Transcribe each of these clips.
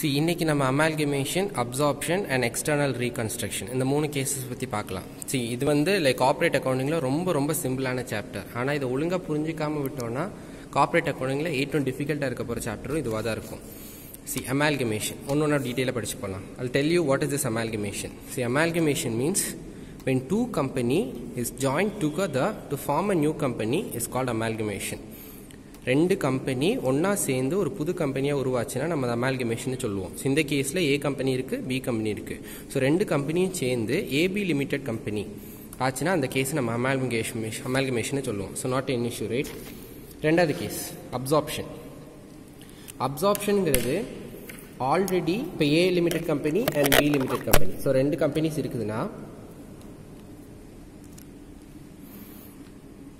C இன்னைக்கு நம்ம amalgamation absorption and external reconstruction இந்த மூணு கேசஸ் பற்றி பார்க்கலாம். சி இது வந்து லைக் கார்ப்பரேட் அக்கௌண்டிங்கில் ரொம்ப ரொம்ப சிம்பிளான சாப்டர் ஆனால் இதை ஒழுங்காக புரிஞ்சிக்காமல் விட்டோம்னா கார்ப்பரேட் அக்கௌண்டிங்கில் ஏற்றும் டிஃபிகல்ட்டாக இருக்க போகிற சாப்டரும் இதுவாக தான் இருக்கும். சி அமால்கமேஷன் ஒன்று ஒன்றா டீட்டெயிலாக படிச்சு போகலாம் I'll tell you what is this amalgamation see amalgamation means when two company is joined together to form a new company is called amalgamation. ரெண்டு கம்பெனி ஒன்றா சேர்ந்து ஒரு புது கம்பெனியாக உருவாச்சுன்னா நம்ம அமால்கமேஷன் சொல்லுவோம். இந்த கேஸில் ஏ கம்பெனி இருக்குது பி கம்பெனி இருக்குது ஸோ ரெண்டு கம்பெனியும் சேர்ந்து ஏபி லிமிடெட் கம்பெனி ஆச்சுன்னா அந்த கேஸ் நம்ம அமால்கமேஷன் அமால்கமேஷன் சொல்லுவோம். So not an issue right ரெண்டாவது கேஸ் அப்சார்ப்ஷன் அப்சார்ப்ஷனுங்கிறது ஆல்ரெடி இப்போ A limited company and B limited company so ரெண்டு கம்பெனிஸ் இருக்குதுன்னா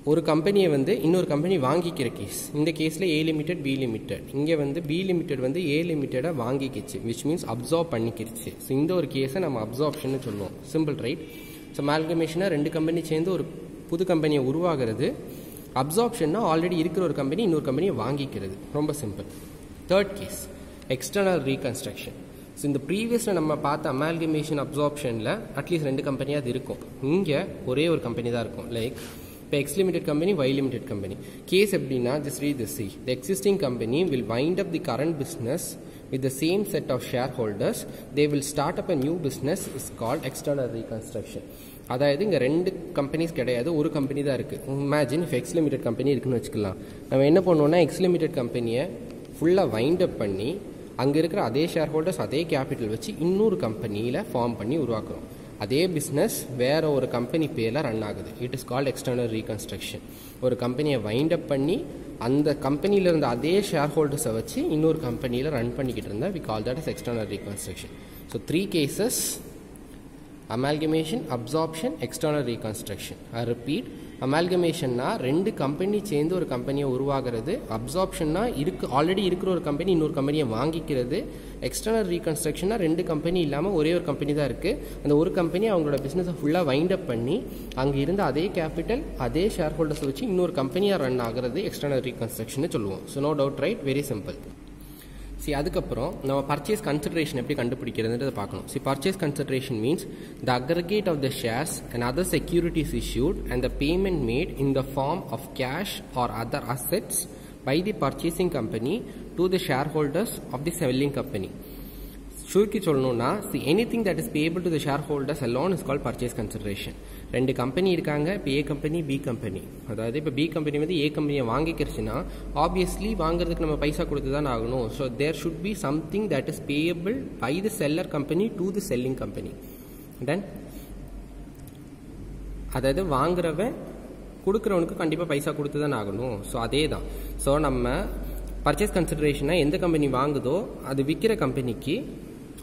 ஒரு கம்பெனியை வந்து இன்னொரு கம்பெனி வாங்கிக்கிற கேஸ் இந்த கேஸில் ஏ லிமிடெட் பி லிமிடெட் இங்கே வந்து பி லிமிடெட் வந்து ஏ லிமிட்டடை வாங்கிக்கிச்சு விச் மீன்ஸ் அப்சார்ப் பண்ணிக்கிடுச்சு ஸோ இந்த ஒரு கேஸை நம்ம அப்சார்ப்ஷன் சொல்லுவோம். சிம்பிள் ரைட் ஸோ மேல்கமேஷனாக ரெண்டு கம்பெனி சேர்ந்து ஒரு புது கம்பெனியை உருவாகிறது அப்சார்ப்ஷன்னா ஆல்ரெடி இருக்கிற ஒரு கம்பெனி இன்னொரு கம்பெனியை வாங்கிக்கிறது. ரொம்ப simple third case external reconstruction so இந்த ப்ரீவியஸில் நம்ம பார்த்த அமால்கமேஷன் அப்சார்ப்ஷனில் அட்லீஸ்ட் ரெண்டு கம்பெனியாக அது இருக்கும். இங்கே ஒரே ஒரு கம்பெனி தான் இருக்கும். லைக் இப்போ X limited company Y limited company case எப்படின்னா just read this see the existing company will wind up the current business with the same set of shareholders. They will start up a new business. Is called external reconstruction. அதாவது இங்கே ரெண்டு companies கிடையாது. ஒரு company தான் இருக்குது imagine இப்போ X limited company இருக்குன்னு வச்சுக்கலாம். நம்ம என்ன பண்ணுவோம்னா எக்ஸ் லிமிடெட் கம்பெனியை ஃபுல்லாக வைண்ட் அப் பண்ணி அங்கே இருக்கிற அதே ஷேர் ஹோல்டர்ஸ் அதே கேபிட்டல் வச்சு இன்னொரு கம்பெனியில் ஃபார்ம் பண்ணி உருவாக்குறோம். அதே பிஸ்னஸ் வேற ஒரு கம்பெனி பேரில் ரன் ஆகுது. It is called external reconstruction ஒரு கம்பெனியை வைண்ட் அப் பண்ணி அந்த கம்பெனியில் இருந்த அதே ஷேர் ஹோல்டர்ஸை வச்சு இன்னொரு கம்பெனியில் ரன் பண்ணிக்கிட்டு இருந்தால் we call that is external reconstruction so three cases amalgamation absorption external reconstruction I repeat அமால்கமேஷன்னா ரெண்டு கம்பெனி சேர்ந்து ஒரு கம்பெனியை உருவாகிறது. அப்சார்ப்ஷன்னா இருக்கு ஆல்ரெடி இருக்கிற ஒரு கம்பெனி இன்னொரு கம்பெனியை வாங்கிக்கிறது. எக்ஸ்டர்னல் ரீகன்ஸ்ட்ரக்ஷன்னா ரெண்டு கம்பெனி இல்லாமல் ஒரே ஒரு கம்பெனி தான் இருக்குது அந்த ஒரு கம்பெனி அவங்களோட பிஸ்னஸை ஃபுல்லாக வைண்ட் அப் பண்ணி அங்கே இருந்த அதே கேபிட்டல் அதே ஷேர் ஹோல்டர்ஸ் வச்சு இன்னொரு கம்பெனியாக ரன் ஆகிறது எக்ஸ்டர்னல் ரீகன்ஸ்ட்ரக்ஷன் சொல்லுவோம். So no doubt right very simple see அதுக்கப்புறம் நம்ம பர்ச்சேஸ் கன்சிடரேஷன் எப்படி கண்டுபிடிக்கிறதுன்றதை பார்க்கணும். See purchase consideration means the aggregate of the shares and other securities issued and the payment made in the form of cash or other assets by the purchasing company to the shareholders of the selling company சுருக்கி சொல்லணும்னா see anything that is payable to the shareholders alone is call purchase consideration ரெண்டு company இருக்காங்க இப்போ ஏ company B company அதாவது இப்போ B company வந்து ஏ கம்பெனியை வாங்கிக்கிறச்சுன்னா obviously வாங்குறதுக்கு நம்ம பைசா கொடுத்து தான் ஆகணும். So there should be something that is payable by the seller company to the selling company then அதாவது வாங்குறவன் கொடுக்குறவனுக்கு கண்டிப்பாக பைசா கொடுத்து தான் ஆகணும். ஸோ அதே தான் ஸோ நம்ம பர்ச்சேஸ் கன்சிடரேஷனை எந்த கம்பெனி வாங்குதோ அது விற்கிற கம்பெனிக்கு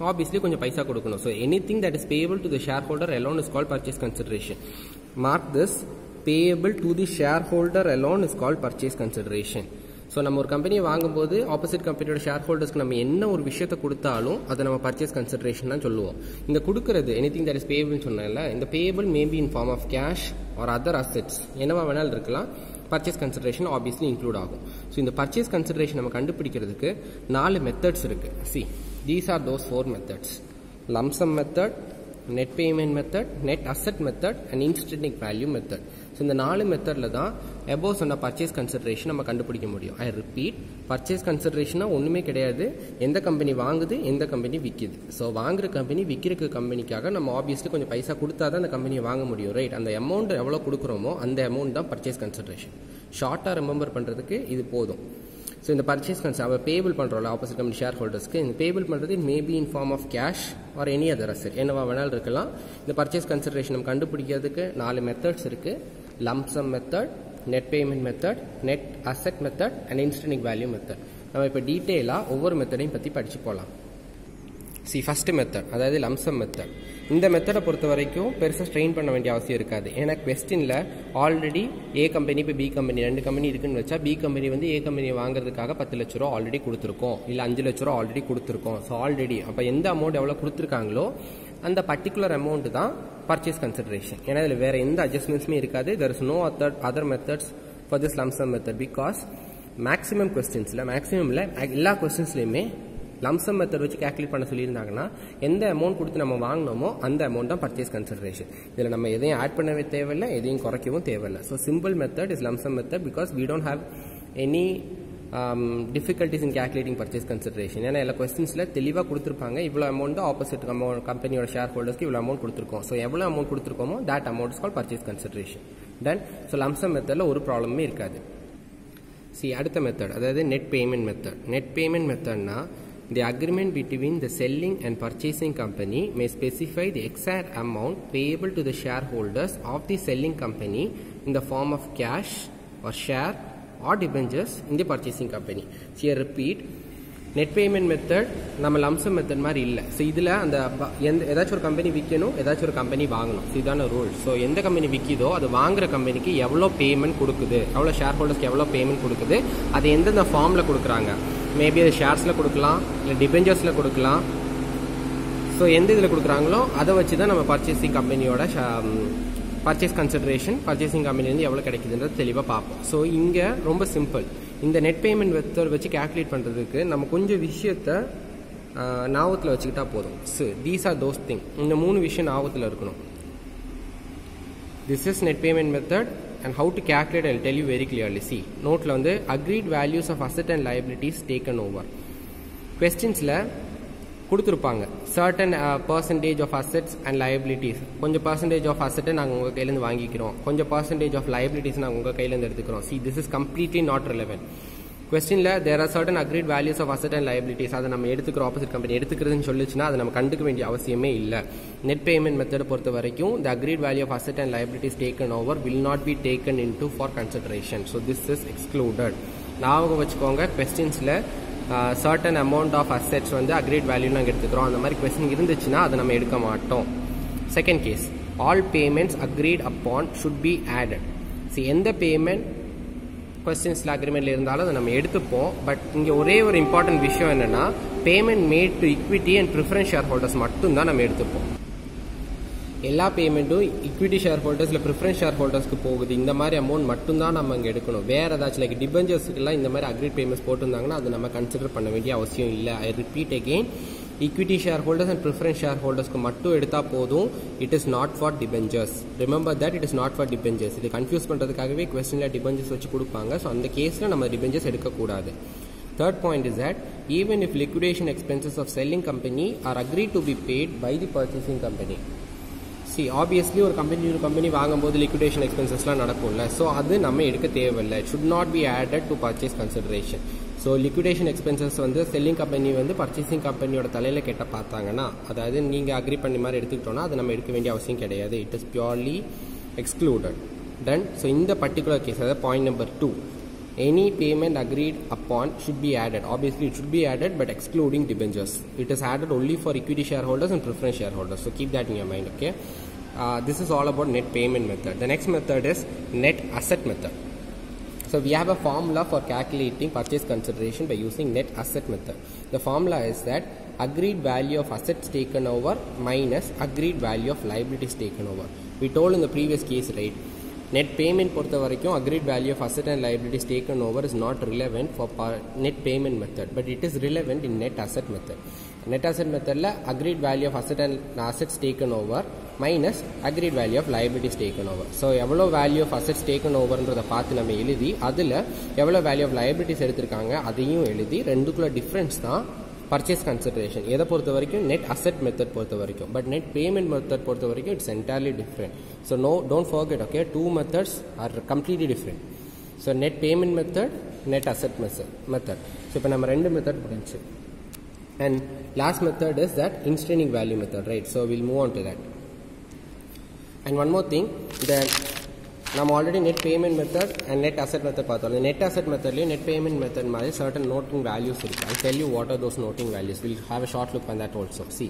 ஆப்வியஸ்லி கொஞ்சம் பைசா கொடுக்கணும். So anything that is payable to the shareholder alone is call purchase consideration mark this payable to the shareholder alone is call purchase consideration so நம்ம ஒரு கம்பெனியை வாங்கும்போது ஆப்போசிட் கம்பெனியோட ஷேர் ஹோல்டர்ஸ்க்கு நம்ம என்ன ஒரு விஷயத்தை கொடுத்தாலும் அதை நம்ம பர்ச்சேஸ் கன்சிடரேஷன் தான் சொல்லுவோம். இந்த கொடுக்கறது எனி திங் தட் இஸ் பேபிள்னு சொன்னேன்ல இந்த payable maybe in form of cash or other assets என்னவா வேணாலும் இருக்கலாம். பர்ச்சேஸ் கன்சிடரேஷன் ஆப்வியஸ்லி இன்க்ளூட் ஆகும். ஸோ இந்த பர்ச்சேஸ் கன்சிடரேஷன் நம்ம கண்டுபிடிக்கிறதுக்கு நாலு மெத்தட்ஸ் இருக்கு. See these are those four methods lump sum method net payment method net asset method and intrinsic value method so இந்த நாலு மெத்தடில் தான் எபோ சொன்ன பர்ச்சேஸ் கன்சிடரேஷன் நம்ம கண்டுபிடிக்க முடியும். ஐ ரிப்பீட் பர்ச்சேஸ் கன்சிடரேஷனாக ஒன்றுமே கிடையாது. எந்த கம்பெனி வாங்குது எந்த கம்பெனி விற்கிது ஸோ வாங்குற கம்பெனி விற்கிற கம்பெனிக்காக நம்ம ஆப்வியஸ்லி கொஞ்சம் பைசா கொடுத்தா தான் அந்த கம்பெனியை வாங்க முடியும் ரைட் அந்த அமௌண்ட் எவ்வளோ கொடுக்குறோமோ அந்த அமௌண்ட் தான் பர்ச்சேஸ் கன்சிடரேஷன் ஷார்ட்டாக ரிமெம்பர் பண்ணுறதுக்கு இது போதும். ஸோ இந்த பர்ச்சேஸ் கன்ஸ் அவள் பேபிள் பண்ணுறோம்ல ஆப்போசிட் கம்பெனி ஷேர் ஹோல்டர்ஸ்க்கு இந்த பேபிள் பண்ணுறது maybe in form of cash or any other asset என்னவா வேணாலும் இருக்கலாம். இந்த பர்ச்சேஸ் கன்சிடரேஷன் நம்ம கண்டுபிடிக்கிறதுக்கு நாலு மெத்தட்ஸ் இருக்குது lump sum method net payment method net asset method and intrinsic value method நம்ம இப்போ டீட்டெயிலாக ஒவ்வொரு மெத்தடையும் பற்றி படித்து போகலாம் சி ஃபஸ்ட்டு மெத்தட் அதாவது லம்சம் மெத்தட் இந்த மெத்தடை பொறுத்த வரைக்கும் பெருசாக ஸ்ட்ரெயின் பண்ண வேண்டிய அவசியம் இருக்காது. ஏன்னா கொஸ்டினில் ஆல்ரெடி ஏ கம்பெனி இப்போ பி கம்பெனி ரெண்டு கம்பெனி இருக்குன்னு வச்சா பி கம்பெனி வந்து ஏ கம்பெனியை வாங்குறதுக்காக பத்து லட்ச ரூபா ஆல்ரெடி கொடுத்துருக்கோம். இல்லை அஞ்சு லட்ச ரூபா ஆல்ரெடி கொடுத்துருக்கோம். ஸோ ஆல்ரெடி அப்போ எந்த அமௌண்ட் எவ்வளோ கொடுத்துருக்காங்களோ அந்த பர்டிகுலர் அமௌண்ட் தான் பர்ச்சேஸ் கன்சிடரேஷன் ஏன்னா இதில் வேறு எந்த அட்ஜஸ்ட்மெண்ட்ஸுமே இருக்காது. There is no other other methods for this lump sum method because maximum கொஸ்டின்ஸில் மேக்ஸிமமில் எல்லா கொஸ்டின்ஸ்லையுமே லம்சம் மெத்தட் வச்சு கேல்குலேட் பண்ண சொல்லியிருந்தாங்கன்னா எந்த அமௌண்ட் கொடுத்து நம்ம வாங்கினோமோ அந்த அமௌண்ட் தான் பர்ச்சேஸ் கன்சிடரேஷன் இதில் நம்ம எதையும் ஆட் பண்ணவே தேவையில்லை எதையும் குறைக்கவும் தேவையில்லை. So simple method is lump sum method because we don't have any difficulties in calculating purchase consideration ஏன்னா எல்லா கொஸ்டின்ஸில் தெளிவாக கொடுத்துருப்பாங்க. இவ்வளோ அமௌண்ட் ஆப்போசிட் அமௌண்ட் கம்பெனியோட ஷேர் ஹோல்டர்ஸ்க்கு இவ்வளோ அமௌண்ட் கொடுத்துருக்கோம். ஸோ எவ்வளோ amount கொடுத்துருக்கோமோ that amount is call purchase consideration then so lump sum மெத்தடில் ஒரு ப்ராப்ளமே இருக்காது. சி அடுத்த மெத்தட் அதாவது net payment method net payment மெத்தட்னா The agreement between the selling and purchasing company may specify the exact amount payable to the shareholders of the selling company in the form of cash or share or debentures in the purchasing company. So here repeat, net payment method நம்ம lump sum method மாதிரி இல்லை so இதில் அந்த எந்த ஏதாச்சும் ஒரு company விற்கணும் ஏதாச்சும் ஒரு கம்பெனி வாங்கணும் ஸோ இதான ரூல் ஸோ எந்த கம்பெனி விற்கிதோ அது வாங்குற கம்பெனிக்கு எவ்வளோ பேமெண்ட் கொடுக்குது எவ்வளோ ஷேர் ஹோல்டர்ஸ்க்கு எவ்வளோ பேமெண்ட் கொடுக்குது அது எந்தெந்த ஃபார்மில் கொடுக்குறாங்க மேபி அது ஷேர்ஸில் கொடுக்கலாம் இல்லை டிபெஞ்சர்ஸில் கொடுக்கலாம். ஸோ எந்த இதில் கொடுக்குறாங்களோ அதை வச்சு தான் நம்ம பர்ச்சேசிங் கம்பெனியோட பர்ச்சேஸ் கன்சிடரேஷன் பர்ச்சேசிங் கம்பெனிலேருந்து எவ்வளோ கிடைக்குதுன்றது தெளிவாக பார்ப்போம். ஸோ இங்கே ரொம்ப சிம்பிள் இந்த நெட் பேமெண்ட் மெத்தட் வச்சு கேல்குலேட் பண்ணுறதுக்கு நம்ம கொஞ்சம் விஷயத்த ஞாபகத்தில் வச்சுக்கிட்டா போதும். So these are those thing இந்த மூணு விஷயம் ஞாபகத்தில் இருக்கணும். This is net payment method and how to calculate I tell you very clearly see நோட்டில் வந்து agreed values of asset and liabilities taken over கொஸ்டின்ஸில் கொடுத்துருப்பாங்க. Certain percentage of assets and liabilities கொஞ்சம் percentage of அசட்டை நாங்கள் உங்கள் கையிலேருந்து வாங்கிக்கிறோம். கொஞ்சம் பர்சன்டேஜ் ஆஃப் லைபிலிட்டிஸ் நாங்கள் உங்கள் கையிலேருந்து எடுத்துக்கிறோம். See this is completely not relevant கொஸ்டினில் there are certain agreed values of asset and liabilities அதை நம்ம எடுத்துக்கிறோம் ஆப்போசிட் கம்பெனி எடுத்துக்கிறதுன்னு சொல்லிச்சுன்னா அதை நம்ம கண்டுக்க வேண்டிய அவசியமே இல்லை. நெட் பேமெண்ட் மெத்தடை பொறுத்த வரைக்கும் the agreed value of asset and liabilities taken over will not be taken into for consideration so this is excluded ஞாபகம் வச்சுக்கோங்க கொஸ்டின்ஸில் சர்டன் அமௌண்ட் ஆஃப் அசெட்ஸ் வந்து அக்ரீட் வேல்யூ நாங்கள் எடுத்துக்கிறோம். அந்த மாதிரி கொஸ்டின் இருந்துச்சுன்னா அதை நம்ம எடுக்க மாட்டோம். Second case all payments agreed upon should be added see எந்த பேமெண்ட் கொஸ்டின்ஸில் அக்ரிமெண்ட்ல இருந்தாலும் அதை நம்ம எடுத்துப்போம். பட் இங்கே ஒரே ஒரு இம்பார்ட்டன்ட் விஷயம் என்னன்னா payment made to equity and preference shareholders மட்டும்தான் நம்ம எடுத்துப்போம். எல்லா பேமெண்ட்டும் இக்விட்டி ஷேர் ஹோல்டர்ஸ் இல்லை ப்ரிஃபரன்ஸ் ஷேர் ஹோல்டர்ஸ்க்கு போகுது. இந்த மாதிரி அமௌண்ட் மட்டும்தான் நம்ம இங்கே எடுக்கணும். வேறு ஏதாச்சும் லைக் டிபெஞ்சர்ஸ்க்குலாம் இந்த மாதிரி அக்ரிட் பேமெண்ட்ஸ் போட்டிருந்தாங்கன்னா அதை நம்ம கன்சிடர் பண்ண வேண்டிய அவசியம் இல்லை. I repeat again equity share holders and preference share ஹோல்டர்ஸ்க்கு மட்டும் எடுத்தால் போதும் it is not for debentures remember that it is not for debentures இது கன்ஃபியூஸ் பண்ணுறதுக்காகவே கொஸ்டினில் டிபெஞ்சர்ஸ் வச்சு கொடுப்பாங்க ஸோ அந்த கேஸில் நம்ம டிபெஞ்சர்ஸ் எடுக்கக்கூடாது Third point is that even if liquidation expenses of selling company are agreed to be paid by the purchasing company. See obviously ஒரு கம்பெனி ஒரு கம்பெனி வாங்கும்போது லிக்விடேஷன் எக்ஸ்பென்சஸ்லாம் நடக்கும்ல. ஸோ அது நம்ம எடுக்க தேவையில்லை. Should not be added to purchase consideration so liquidation expenses வந்து செல்லிங் கம்பெனி வந்து பர்ச்சேசிங் கம்பெனியோட தலையில் கெட்ட பார்த்தாங்கன்னா அதாவது நீங்கள் அக்ரி பண்ணி மாதிரி எடுத்துக்கிட்டோன்னா அது நம்ம எடுக்க வேண்டிய அவசியம் கிடையாது it is purely excluded then so இந்த பர்டிகுலர் கேஸ் அதாவது point number two any payment agreed upon should be added obviously it should be added but excluding debentures it is added only for equity shareholders and preference shareholders so keep that in your mind okay this is all about net payment method the next method is net asset method So we have a formula for calculating purchase consideration by using net asset method. The formula is that agreed value of assets taken over minus agreed value of liabilities taken over. We told in the previous case, right? Net payment பொறுத்த வரைக்கும் agreed value of asset and liabilities taken over is not relevant for net payment method but it is relevant in net asset method net asset மெத்தடில் agreed value of asset and assets taken over minus agreed value of liabilities taken over so எவ்வளோ value of assets taken ஓவர்ன்றதை பார்த்து நம்ம எழுதி அதில் எவ்வளோ value of liabilities எடுத்திருக்காங்க அதையும் எழுதி ரெண்டுக்குள்ள டிஃப்ரென்ஸ் தான் பர்ச்சேஸ் கன்சிடரேஷன் எதை பொறுத்த வரைக்கும்? நெட் அசெட் மெத்தட் பொறுத்த வரைக்கும். பட் நெட் பேமெண்ட் மெத்தட் பொறுத்த வரைக்கும் it's entirely different so no don't forget okay two methods are completely different so net payment method net asset method method so இப்போ நம்ம ரெண்டு மெத்தட் முடிஞ்சு. And last method is that இன்ஸ்டனிங் value method right so will move on to that and one more thing the நம்ம already net payment method and net asset method பார்த்தோம். அந்த net asset மெத்தட்லேயும் net payment method மாதிரி certain noting values இருக்கு. I tell you what are those noting values will have a short look on that also see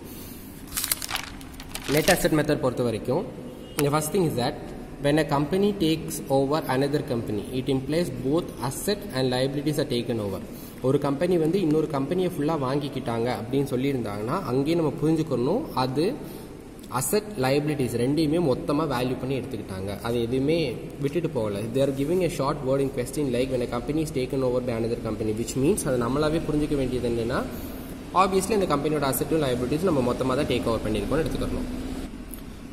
net asset method பொறுத்த வரைக்கும் இந்த first thing is that when a company takes over another company it implies both asset and liabilities are taken over. ஒரு company வந்து இன்னொரு கம்பெனியை ஃபுல்லாக வாங்கிக்கிட்டாங்க அப்படின்னு சொல்லியிருந்தாங்கன்னா அங்கேயே நம்ம புரிஞ்சுக்கணும் அது அசட் லைபிலிட்டிஸ் ரெண்டையுமே மொத்தமாக வேல்யூ பண்ணி எடுத்துக்கிட்டாங்க. அது எதுவுமே விட்டுட்டு போகல. There giving a short word in question like when company is taken over by another company which means அது நம்மளாவே புரிஞ்சிக்க வேண்டியது என்னன்னா ஆப்வியஸ்லி இந்த கம்பெனியோட அசட்டும் லைபிலிட்டிஸ் நம்ம மொத்தமாக தான் டேக் ஓவர் பண்ணியிருக்கோம்னு எடுத்துக்கணும்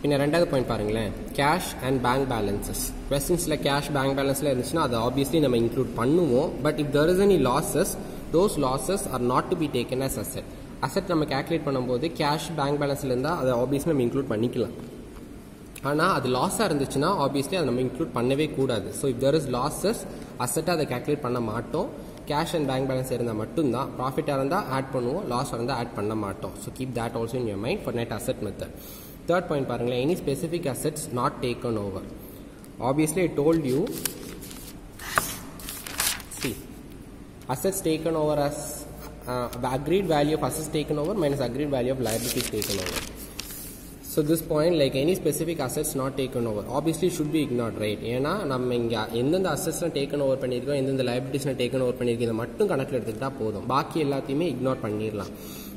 பின்ன ரெண்டாவது பாயிண்ட் பாருங்களேன். கேஷ் அண்ட் பேங்க் பேலன்சஸ் கொஸ்டின்ஸில் கேஷ் பேங்க் பேலன்ஸில் இருந்துச்சுன்னா அதை ஆப்வியஸ்லி நம்ம இன்க்ளூட் பண்ணுவோம். But if there is any losses those losses are not to be taken as asset asset நம்ம கேல்குலேட் பண்ணும்போது கேஷ் பேங்க் பேலன்ஸில் இருந்தால் அதை ஆப்வியஸ்லி நம்ம இன்க்ளூட் பண்ணிக்கலாம். ஆனால் அது லாஸாக இருந்துச்சுன்னா ஆப்வியஸ்லி அதை நம்ம இன்க்ளூட் பண்ணவே கூடாது. So if there is losses அசெட்டை அதை கேல்குலேட் பண்ண மாட்டோம். கேஷ் அண்ட் பேங்க் பேலன்ஸ் இருந்தால் மட்டும்தான். ப்ராஃபிட்டாக இருந்தால் ஆட் பண்ணுவோம். லாஸ் இருந்தால் ஆட் பண்ண மாட்டோம். So keep that also in your mind for net asset method third point பாருங்களேன். Any specific assets not taken over obviously I told you see taken over as uh, the agreed value of assets taken over minus agreed value of liabilities taken over. So this point like any specific assets not taken over obviously should be ignored right ஏன்னா நம்ம இங்க எந்தெந்த அசட்ஸ்லாம் taken over பண்ணியிருக்கோம் எந்தெந்த லைபிலிட்டிஸ்லாம் taken over பண்ணியிருக்கோம் இதை மட்டும் கணக்கில் எடுத்துக்கிட்டா போதும் பாக்கி எல்லாத்தையுமே இக்னோர் பண்ணிடலாம்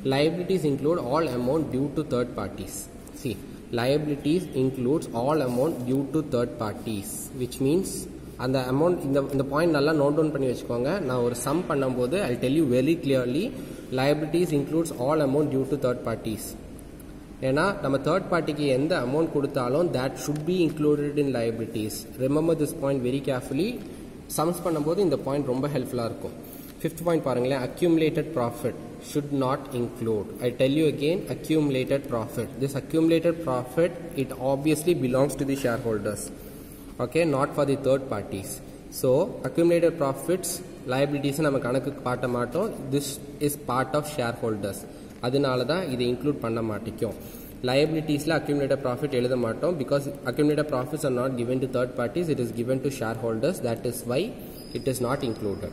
liabilities include all amount due to third parties see liabilities includes all amount due to third parties which means அந்த அமௌண்ட் இந்த இந்த பாயிண்ட் நல்லா நோட் டவுன் பண்ணி வச்சுக்கோங்க நான் ஒரு சம் பண்ணும்போது I tell you very clearly liabilities includes all amount due to third parties ஏன்னா நம்ம தேர்ட் பார்ட்டிக்கு எந்த அமௌண்ட் கொடுத்தாலும் that should be included in liabilities remember this point very carefully sums பண்ணும்போது இந்த பாயிண்ட் ரொம்ப ஹெல்ப்ஃபுல்லாக இருக்கும் ஃபிஃப்த் பாயிண்ட் பாருங்களேன் accumulated profit should not include I tell you you again, profit this This profit it obviously belongs to the share shareholders. okay not for the third parties so accumulated profits liabilities நம்ம கணக்கு காட்ட மாட்டோம் this is part of shareholders அதனால தான் இதை include பண்ண மாட்டேக்கும் liabilitiesல accumulated profit எழுத மாட்டோம் because accumulated profits are not given to third parties it is given to shareholders that is why it is not included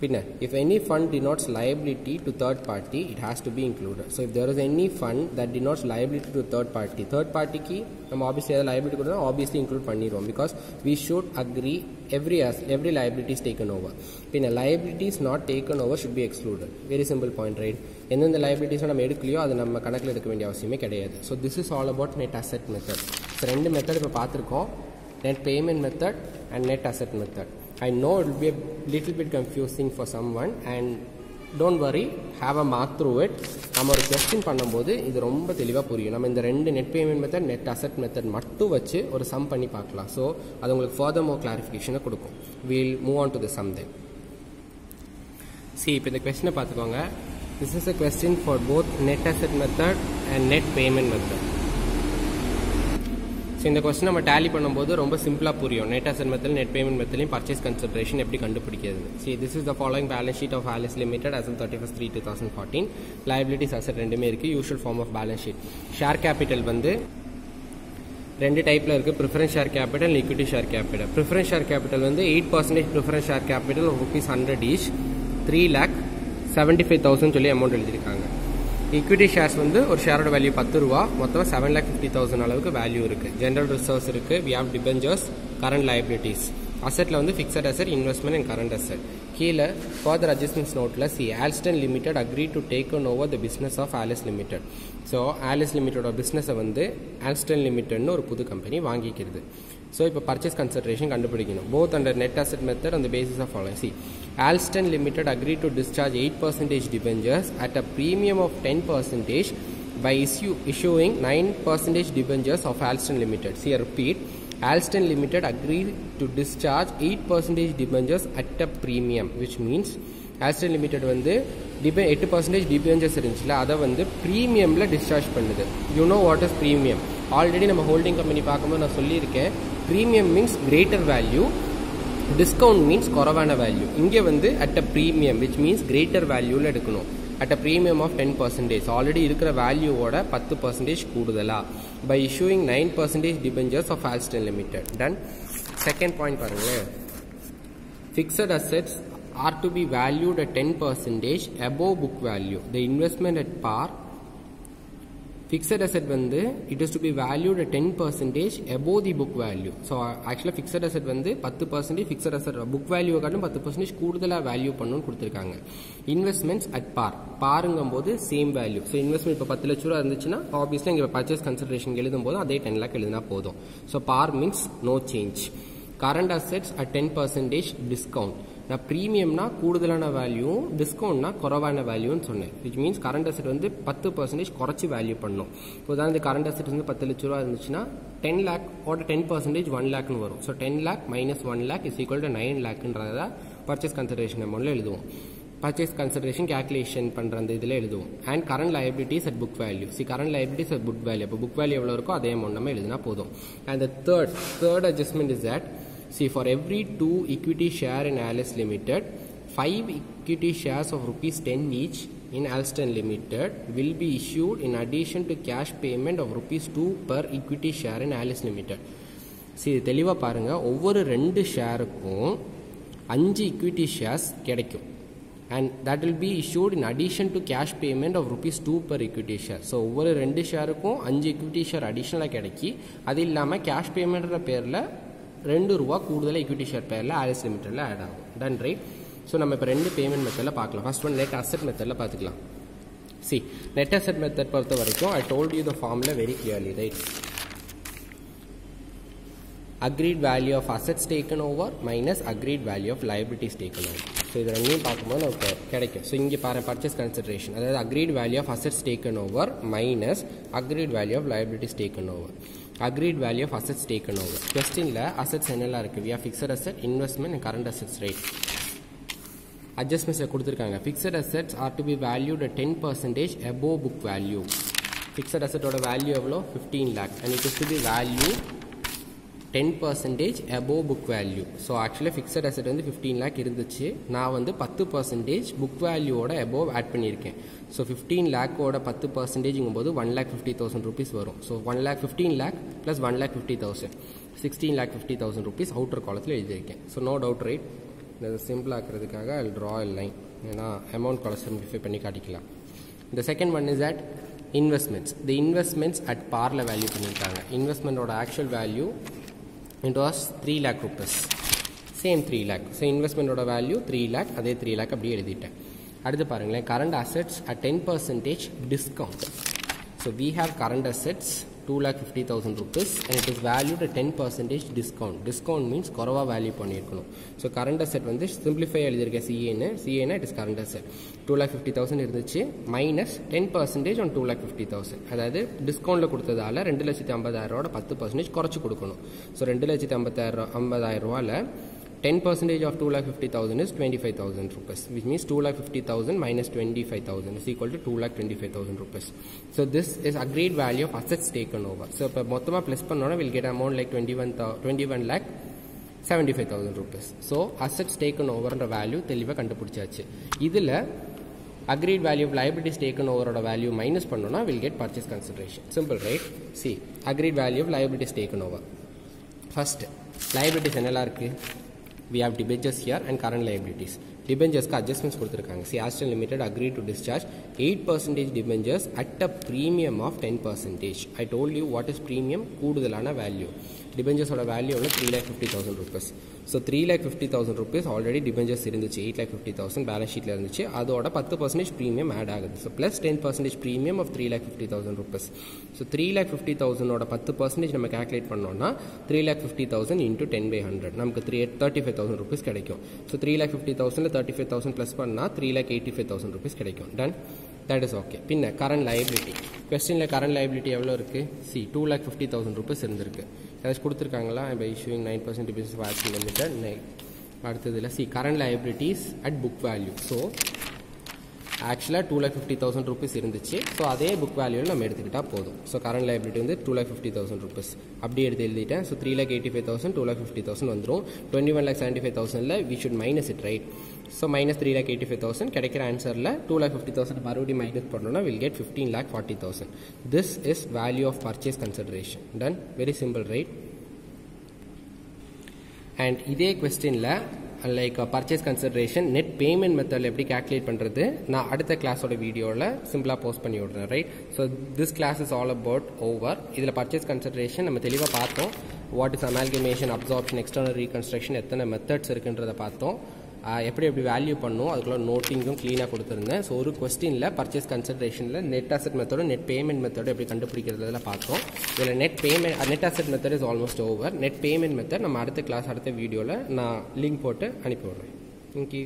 பின்ன if any fund denotes liability to third party it has to be included so if there is any fund that denotes liability to third party third partyக்கு நம்ம obviously ஏதாவது liability கொடுத்தா obviously include பண்ணிடுவோம் because we should agree every as every liability is taken over பின்ன liabilities not taken over should be excluded very simple point right எந்தெந்த liabilities நம்ம எடுக்கலையோ அது நம்ம கணக்கில் எடுக்க வேண்டிய அவசியமே கிடையாது so this is all about net asset method so ரெண்டு மெத்தட் இப்போ பார்த்துருக்கோம் net payment method and net asset method I know it will be a little bit confusing for someone and don't worry have a mark through it நம்ம ஒரு question பண்ணும்போது இது ரொம்ப தெளிவாக புரியும். நம்ம இந்த ரெண்டு net payment method net asset method மட்டும் வச்சு ஒரு சம் பண்ணி பார்க்கலாம். ஸோ அது உங்களுக்கு ஃபர்தர் மோர் கிளாரிஃபிகேஷனை கொடுக்கும். We'll move on to the sum then see இப்போ இந்த கொஸ்டினை பார்த்துக்கோங்க. This is a question for both net asset method and net payment method so இந்த கொஸ்டின் நம்ம டேலி பண்ணும்போது ரொம்ப சிம்பிளாக புரியும். Net asset method net payment மெத்தட்லையும் purchase consideration எப்படி கண்டுபிடிக்கிறது. See this is the following balance sheet of Alice limited as thirty first three two thousand fourteen liabilities asset ரெண்டுமே இருக்குது usual form of balance sheet share capital வந்து ரெண்டு டைப்பில் இருக்குது preference share capital liquidity share capital preference share capital வந்து eight percentage preference share capital rupees hundred each three lakh seventy five thousand சொல்லி amount எழுதியிருக்காங்க. Equity shares வந்து ஒரு ஷேரோட வேல்யூ பத்து ரூபா. மொத்தம் செவன் லேக் ஃபிஃப்டி தௌசண்ட் அளவுக்கு வேல்யூ இருக்குது ஜென்ரல் ரிசர்வ்ஸ் இருக்குது we have debentures current liabilities அசெட்டில் வந்து fixed asset investment and current asset கீழே ஃபர்தர் அட்ஜஸ்ட்மெண்ட்ஸ் நோட்டில் see Alston limited agree to take on over the business of Alice limited so Alice லிமிட்டோட பிஸ்னஸை வந்து Alston லிமிடெட்னு ஒரு புது company வாங்கிக்கிறது. So இப்போ purchase concentration கண்டுபிடிக்கணும் both under net asset method அந்த basis of policy Alston limited agree to discharge eight percentage debentures at a premium of ten percentage by issue issuing nine percentage debentures of Alston limited see I repeat, Alston Limited agreed to discharge 8% debentures at a premium, which means Alston Limited வந்து எட்டு percentage debentures இருந்துச்சுல அதை வந்து ப்ரீமியமில் discharge பண்ணுது you know what is premium already நம்ம holding company பார்க்கும்போது நான் சொல்லியிருக்கேன் premium means greater value discount means குறவான value இங்கே வந்து at a premium which means greater வேல்யூவில் எடுக்கணும். At a premium of ten percentage already இருக்கிற வேல்யூவோட பத்து பர்சன்டேஜ் கூடுதலாக by issuing nine percentage debentures of Alston limited done second point பாருங்களேன். Fixed assets are to be valued at 10 percentage above book value. The investment at par fixed asset வந்து it is to be valued ten percentage above the book value so ஆக்சுவலாக fixed asset வந்து பத்து percentage fixed asset book வேல்யூவை காட்டும் பத்து percentage கூடுதலாக value பண்ணணும்னு கொடுத்துருக்காங்க. இன்வெஸ்ட்மெண்ட்ஸ் அட் பார் பாருங்கும் போது சேம் வேல்யூ ஸோ இன்வெஸ்ட்மெண்ட் இப்போ பத்து லட்ச ரூபா இருந்துச்சுன்னா ஆப்வியஸ்லி இங்கே பர்ச்சேஸ் கன்சிடரேஷன் எழுதும் போது அதே டென் லேக் எழுதினா போதும். So par means no change current assets at ten percentage discount நான் ப்ரீமியம்னா கூடுதலான வேல்யூவும் டிஸ்கவுண்ட்னா குறைவான வேல்யூன்னு சொன்னேன். விச் மீன்ஸ் கரண்ட் அசெட் வந்து பத்து பர்சன்டேஜ் குறைச்சி வேல்யூ பண்ணும். இப்போ உதாரணத்துக்கு கரண்ட் அசெட் வந்து பத்து லட்ச ரூபா இருந்துச்சுன்னா டென் லேக் ஓட டென் பர்சன்டேஜ் ஒன் லேக்னு வரும். So ten lakh minus one lakh is equal to nine லேக்ன்றத purchase consideration அமௌண்ட்டில் எழுதுவோம். பர்ச்சேஸ் கன்சிடரேஷன் கேல்குலேஷன் பண்ணுற அந்த இதில் எழுதுவோம். And current liabilities at book value see current liabilities at book value அப்போ புக் வேல்யூ எவ்வளோ இருக்கோ அதே அமௌண்ட் நம்ம எழுதினா போதும். And the third third adjustment is that see for every two equity share in Alice Limited five equity shares of rupees 10 each in Alston Limited will be issued in addition to cash payment of rupees 2 per equity share in Alice Limited See, தெளிவாக பாருங்கள் ஒவ்வொரு ரெண்டு ஷேருக்கும் அஞ்சு equity shares கிடைக்கும் and that will be issued in addition to cash payment of rupees two per equity share so ஒவ்வொரு ரெண்டு ஷேருக்கும் அஞ்சு equity share அடிஷ்னலாக கிடைக்கி அது இல்லாமல் கேஷ் பேமெண்ட்ற பேரில் ரெண்டு ரூபா கூடுதலாக ஈக்விட்டி ஷேர் பேரில் ஆர்எஸ் லிமிட்டடில் ஆட் ஆகும். டன் ரைட் ஸோ நம்ம இப்போ ரெண்டு பேமெண்ட் மெத்தடில் பார்க்கலாம். ஃபர்ஸ்ட் ஒன் நெட் அசெட் மெத்தடில் பார்த்துக்கலாம். சி நெட் அசெட் மெத்தட் பொறுத்த வரைக்கும் ஐ டோல்ட் யூ த ஃபார்மில் very clearly right agreed value of assets taken over minus agreed value of liabilities taken over so இது ரெண்டையும் பார்க்கும்போது நமக்கு கிடைக்கும். ஸோ இங்கே பாரு பர்ச்சேஸ் கன்சிடரேஷன் அதாவது agreed value of assets taken over minus agreed value of liabilities taken over agreed value of assets taken over கொஸ்டினில் assets என்னெல்லாம் இருக்குது we have fixed asset investment and current assets right கொடுத்துருக்காங்க. Fixed assets are to be valued ten percentage above book value fixed அசெட்டோட value எவ்வளோ? Fifteen lakh and it is to be value ten percentage above book value so ஆக்சுவலாக fixed asset வந்து fifteen lakh இருந்துச்சு. நான் வந்து பத்து percentage book வேல்யூவோட above add பண்ணியிருக்கேன். So fifteen லேக்கோட பத்து பர்சன்டேஜுங்கும் போது one lakh fifty thousand rupees வரும். So one lakh fifteen lakh plus one lakh fifty thousand sixteen lakh fifty thousand rupees outer காலத்தில் எழுதியிருக்கேன். ஸோ நோ டவுட் ரைட் இதை சிம்பிள் ஆக்கிறதுக்காக ஐ ட்ரா லைன் ஏன்னா அமௌண்ட் கால சிம்பிளிஃபை பண்ணி காட்டிக்கலாம். இந்த second one is at investments the investments at பார்ல வேல்யூ பண்ணியிருக்காங்க. இன்வெஸ்ட்மெண்ட்டோட actual value it was three lakh rupees same three lakh so இன்வெஸ்ட்மெண்ட்டோட value three lakh அதே த்ரீ லேக் அப்படியே எழுதிட்டேன். அடுத்து பாருங்களேன் current assets at ten percentage discount so we have current assets two lakh fifty thousand rupees and it is valued ten percentage discount discount means குறவாக value பண்ணியிருக்கணும். So current asset வந்து simplify எழுதியிருக்கேன் சிஏன்னு சிஏனா it is current asset two lakh fifty thousand இருந்துச்சு minus ten percentage one two lakh fifty thousand அதாவது டிஸ்கவுண்ட்டில் கொடுத்ததால ரெண்டு லட்சத்தி ஐம்பதாயிரரூவோட பத்து பர்சன்டேஜ் குறைச்சி கொடுக்கணும். ஸோ ரெண்டு லட்சத்தி ஐம்பத்தாயிரம் ஐம்பதாயிரரூவாவில் 10 percentage of 2 lakh 50,000 is 25,000 rupees, which means 2 lakh 50,000 minus 25,000 is equal to 2 lakh 25,000 rupees. So this is agreed value of assets taken over. So per Mothama plus panona will get amount like 21, 21 lakh 75,000 rupees. So assets taken over and value தெளிவாக கண்டுபிடிச்சாச்சு இதில் agreed value of liabilities taken ஓவரோட value minus பண்ணோம்னா will get purchase consideration simple right see agreed value of liabilities taken over first liabilities என்னெல்லாம் இருக்குது we have debentures here and current liabilities டிபெஞ்சர்ஸ்க்கு adjustments கொடுத்துருக்காங்க. See Alston limited agree to discharge eight percentage debentures at a premium of ten percentage I told you what is premium கூடுதலான value டிபெஞ்சர்ஸோட value எவ்வளோ three lakh fifty thousand rupees so three lakh fifty thousand rupees already debentures இருந்துச்சு. Eight lakh fifty thousand balance ஷீட்டில் இருந்துச்சு. அதோட பத்து percentage premium add ஆகுது. So plus ten percentage premium of three lakh fifty thousand rupees so three lakh fifty தௌசண்டோட பத்து percentage நம்ம calculate பண்ணோம்னா three lakh fifty thousand into ten by hundred நமக்கு three thirty five thousand rupees கிடைக்கும் so three lakh fifty thousand thirty five thousand plus பண்ணால் three lakh eighty five thousand rupees கிடைக்கும். Done that is okay பின்ன current liability கொஸ்டினில் current liability எவ்வளோ இருக்குது see two lakh fifty thousand rupees இருந்திருக்கு. ஏதாச்சும் கொடுத்துருக்காங்களா? By issuing nine percent rupees வாட்சிங் லிமிட்டட் நை அடுத்ததில் see current liabilities at book value so ஆக்சுவலாக two lakh fifty thousand rupees இருந்துச்சு. ஸோ அதே புக் வேல்யூவில் நம்ம எடுத்துக்கிட்டால் போதும். ஸோ கரண்ட் லைபிலிட்டி வந்து two lakh fifty thousand rupees அப்படி எடுத்து எழுதிட்டேன். So three lakh eighty five thousand two lakh fifty thousand வந்துடும் twenty one lakh seventy five தௌசண்டில் we should minus it right so minus three lakh eighty five thousand கிடைக்கிற ஆன்சரில் two lakh fifty thousand மறுபடியும் minus பண்ணோம்னா will get fifteen lakh forty thousand this is value of purchase consideration done very simple right and இதே கொஸ்டினில் like purchase consideration net payment மெத்தடில் எப்படி calculate பண்ணுறது நான் அடுத்த கிளாஸோட வீடியோவில் சிம்பிளாக போஸ்ட் பண்ணி விட்றேன் right so this class is all about over இதில் பர்ச்சேஸ் கன்சிடரேஷன் நம்ம தெளிவாக பார்த்தோம். What is amalgamation absorption external reconstruction எத்தனை மெத்தட்ஸ் இருக்குன்றதை பார்த்தோம். எப்படி எப்படி வேல்யூ பண்ணும் அதுக்குள்ள நோட்டிங்கும் க்ளீனாக கொடுத்துருந்தேன் ஸோ ஒரு கொஸ்டினில் பர்ச்சேஸ் கன்சன்ட்ரேஷனில் நெட் அசெட் மெத்தடும் நெட் பேமெண்ட் மெத்தடும் எப்படி கண்டுபிடிக்கிறதுல பார்த்தோம் இதில் net payment net asset method is almost over net payment method நம்ம அடுத்த கிளாஸ் அடுத்த வீடியோவில் நான் லிங்க் போட்டு அனுப்பி விடுறேன். தேங்க்யூ